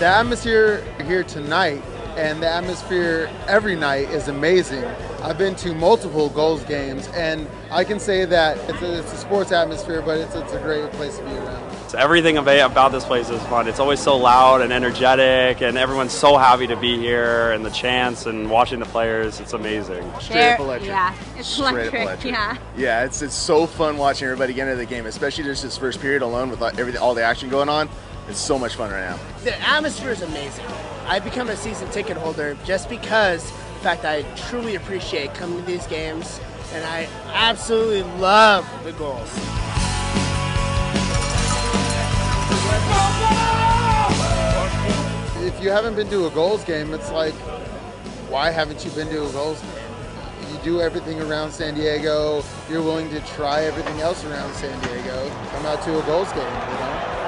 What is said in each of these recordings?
The atmosphere here tonight and the atmosphere every night is amazing. I've been to multiple Gulls games, and I can say that it's a, it's a sports atmosphere, but it's, it's a great place to be around. So everything about this place is fun. It's always so loud and energetic, and everyone's so happy to be here, and the chants and watching the players. It's amazing. Straight up electric. Yeah, it's Straight electric. electric. Yeah. Yeah, it's it's so fun watching everybody get into the game, especially just this first period alone with everything, all the action going on. It's so much fun right now. The atmosphere is amazing. I've become a season ticket holder just because the fact I truly appreciate coming to these games, and I absolutely love the Gulls. If you haven't been to a Gulls game, it's like, why haven't you been to a Gulls game? You do everything around San Diego. You're willing to try everything else around San Diego. Come out to a Gulls game, you know?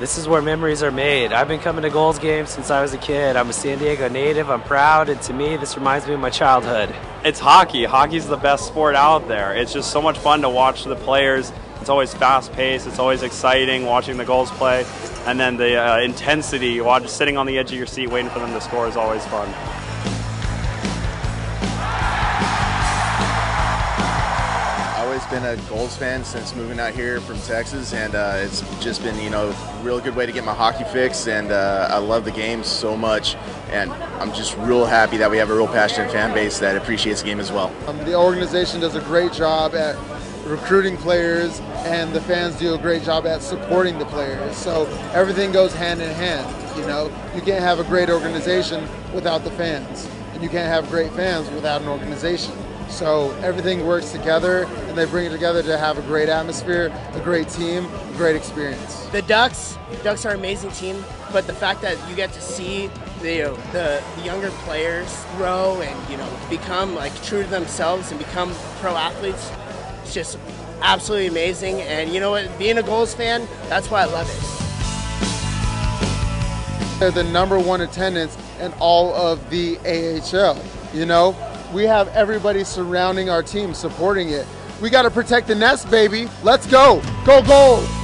This is where memories are made. I've been coming to Gulls games since I was a kid. I'm a San Diego native. I'm proud, and to me, this reminds me of my childhood. It's hockey. Hockey's the best sport out there. It's just so much fun to watch the players. It's always fast paced. It's always exciting watching the Gulls play, and then the uh, intensity. Watch, sitting on the edge of your seat waiting for them to score is always fun. Been a Gulls fan since moving out here from Texas, and uh, it's just been you know a real good way to get my hockey fix. And uh, I love the game so much, and I'm just real happy that we have a real passionate fan base that appreciates the game as well. Um, the organization does a great job at recruiting players, and the fans do a great job at supporting the players. So everything goes hand in hand. You know, you can't have a great organization without the fans, and you can't have great fans without an organization. So everything works together, and they bring it together to have a great atmosphere, a great team, a great experience. The Ducks, Ducks are an amazing team, but the fact that you get to see the, you know, the, the younger players grow and you know become like true to themselves and become pro athletes, it's just absolutely amazing. And you know what? Being a Gulls fan, that's why I love it. They're the number one attendance in all of the AHL. You know, we have everybody surrounding our team supporting it. We got to protect the nest, baby. Let's go. Go gold.